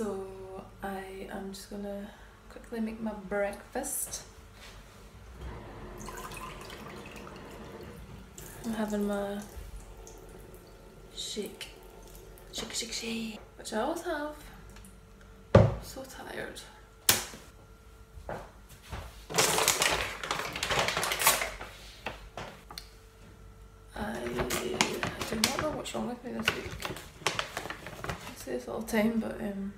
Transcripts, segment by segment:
So I am just gonna quickly make my breakfast. I'm having my shake, shake, shake, shake, which I always have. I'm so tired. I, do not know what's wrong with me this week. I say this all the time, but um,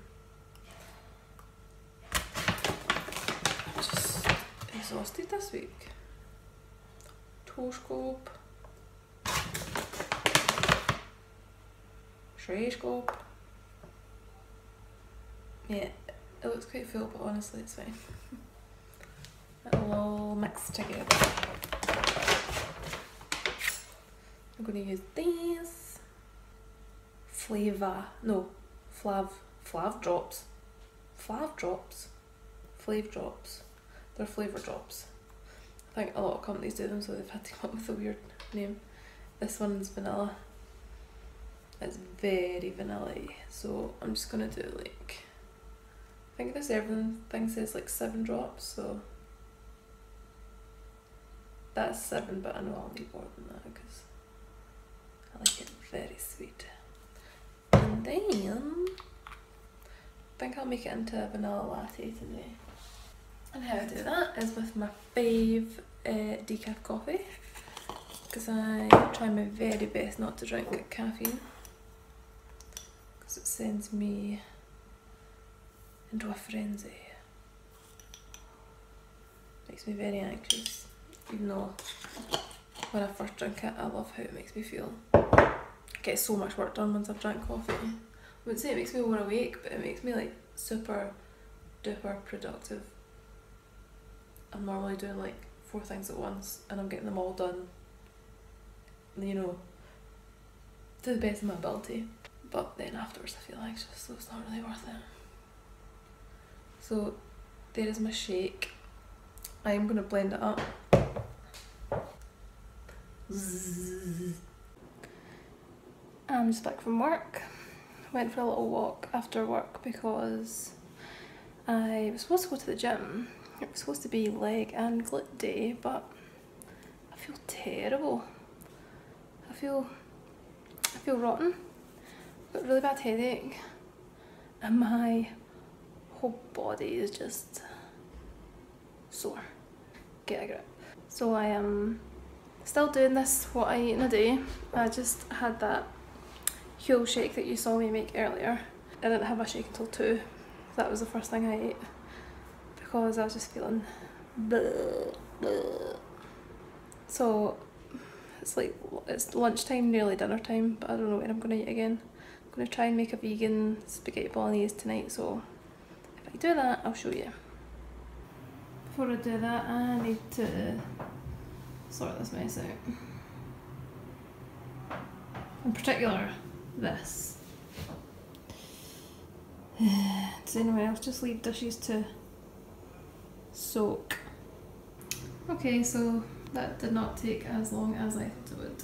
I'm just scope, tray scope. Yeah, it looks quite full, but honestly, it's fine. It'll all mix together. I'm going to use these Flava, no, Flav, Flav drops, Flav drops, Flav drops. They're flavour drops. I think a lot of companies do them, so they've had to come up with a weird name. This one's vanilla. It's very vanilla so I'm just gonna do like. I think this everything thing says like seven drops, so that's seven, but I know I'll need more than that because I like it very sweet. And then I think I'll make it into a vanilla latte today. And how I do that is with my fave uh, decaf coffee because I try my very best not to drink caffeine because it sends me into a frenzy. Makes me very anxious, even though when I first drink it, I love how it makes me feel. I get so much work done once I've drank coffee. I wouldn't say it makes me more awake, but it makes me like super duper productive. I'm normally doing like four things at once and I'm getting them all done, you know, to the best of my ability. But then afterwards I feel anxious, so it's not really worth it. So there is my shake. I am going to blend it up. I'm just back from work. Went for a little walk after work because I was supposed to go to the gym. It was supposed to be leg and glute day, but I feel terrible. I feel I feel rotten. I've got a really bad headache and my whole body is just sore. Get a grip. So I am still doing this what I eat in a day. I just had that Huel shake that you saw me make earlier. I didn't have a shake until 2. That was the first thing I ate because I was just feeling bleh, bleh. So it's like it's lunchtime, nearly dinner time, but I don't know when I'm to eat again. I'm to try and make a vegan spaghetti bolognese tonight, so if I do that, I'll show you. Before I do that, I need to sort this mess out. In particular, this. Does anyone else just leave dishes to soak? Okay, so that did not take as long as I thought it would.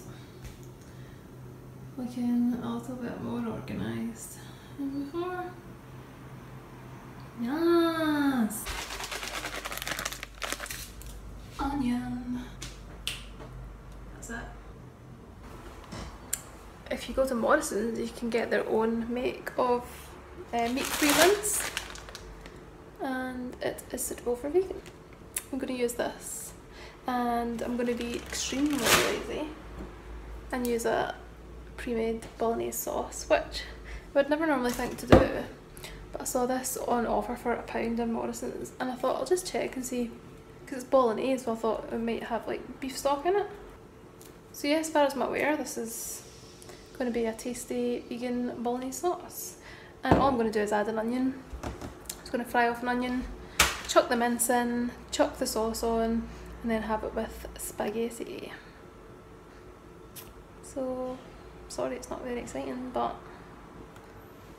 Looking a little bit more organised than before. Yes! Onion. That's it. If you go to Morrison's, you can get their own make of uh, meat-free mince. And it is suitable for vegan. I'm going to use this. And I'm going to be extremely lazy and use a pre-made bolognese sauce, which I would never normally think to do. But I saw this on offer for a pound in Morrison's and I thought I'll just check and see because it's bolognese so I thought it might have like beef stock in it. So yeah, as far as I'm aware, this is going to be a tasty vegan bolognese sauce. And all I'm going to do is add an onion. Just going to fry off an onion, chuck the mince in, chuck the sauce on, and then have it with spaghetti. So, sorry it's not very exciting, but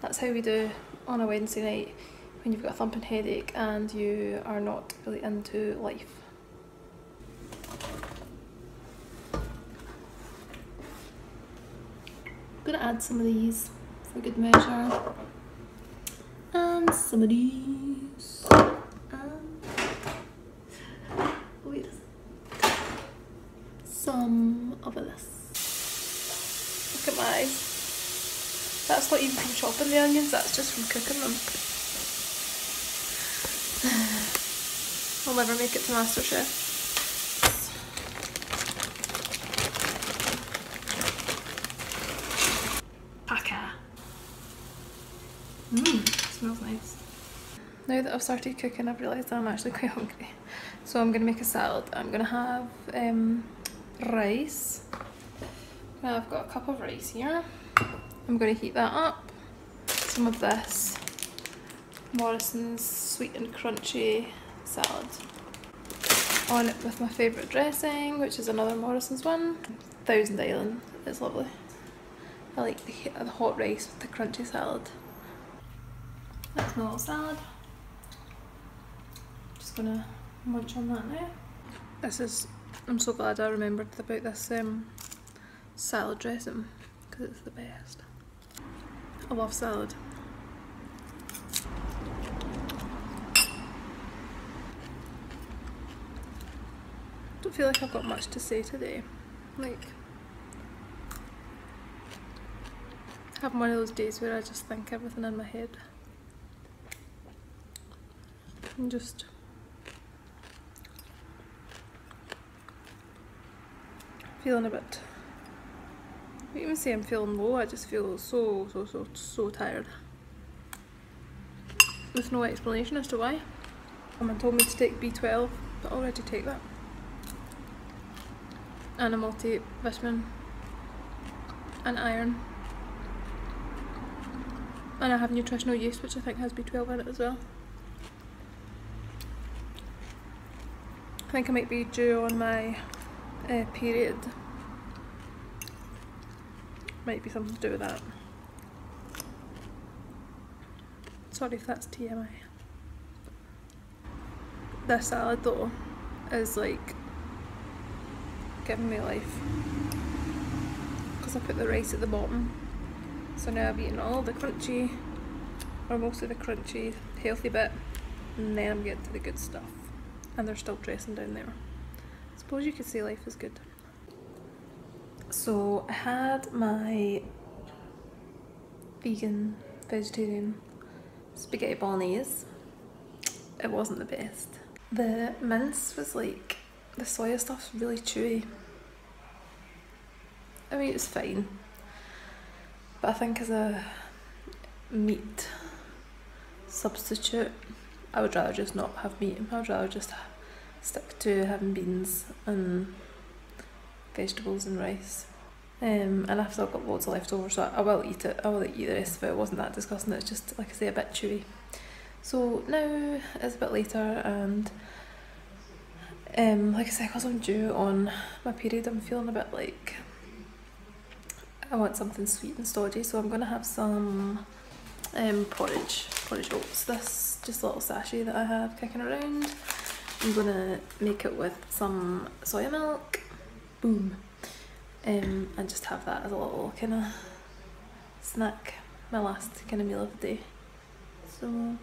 that's how we do on a Wednesday night when you've got a thumping headache and you are not really into life. I'm gonna add some of these for good measure. Some of these. And wait some of this. Look at my eyes. That's not even from chopping the onions, that's just from cooking them. I'll never make it to MasterChef. Now that I've started cooking, I've realised I'm actually quite hungry. So I'm going to make a salad. I'm going to have um, rice. Now I've got a cup of rice here. I'm going to heat that up. Some of this Morrison's sweet and crunchy salad. On it with my favourite dressing, which is another Morrison's one. Thousand Island is lovely. I like the, the hot rice with the crunchy salad. That's my little salad. Gonna munch on that now. This is, I'm so glad I remembered about this um, salad dressing because it's the best. I love salad. don't feel like I've got much to say today. Like, having one of those days where I just think everything in my head. And just feeling a bit I even say I'm feeling low, I just feel so, so, so, so tired. With no explanation as to why. Someone told me to take B12, but I already take that. And a multivitamin. And iron. And I have nutritional yeast, which I think has B12 in it as well. I think I might be due on my uh, period might be something to do with that. Sorry if that's TMI. This salad though is like giving me life because I put the rice at the bottom so now I've eaten all the crunchy or most of the crunchy healthy bit and then I'm getting to the good stuff and there's still dressing down there. Suppose you could say life is good. So I had my vegan, vegetarian spaghetti bolognese. It wasn't the best. The mince was like, the soya stuff's really chewy. I mean, it's fine. But I think as a meat substitute, I would rather just not have meat. And I would rather just stick to having beans and vegetables and rice. Um, and I've still got loads of leftovers, so I will eat it. I will eat the rest of it. It wasn't that disgusting. It's just, like I say, a bit chewy. So now it's a bit later, and um, like I said, because I'm due on my period, I'm feeling a bit like I want something sweet and stodgy. So I'm gonna have some um, porridge, porridge oats. This just a little sachet that I have kicking around. I'm gonna make it with some soya milk. Boom. Um, and just have that as a little kind of snack. My last kind of meal of the day. So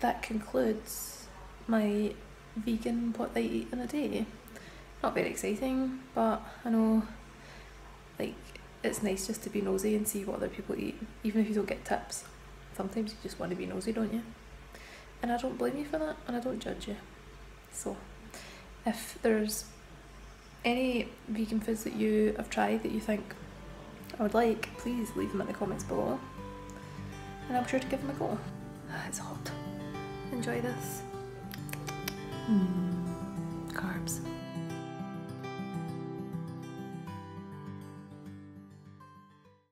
that concludes my vegan what I eat in a day. Not very exciting but I know like it's nice just to be nosy and see what other people eat even if you don't get tips. Sometimes you just want to be nosy don't you and I don't blame you for that and I don't judge you so if there's any vegan foods that you have tried that you think I would like, please leave them in the comments below. And I'm sure to give them a go. Ah, it's hot. Enjoy this. Mm, carbs.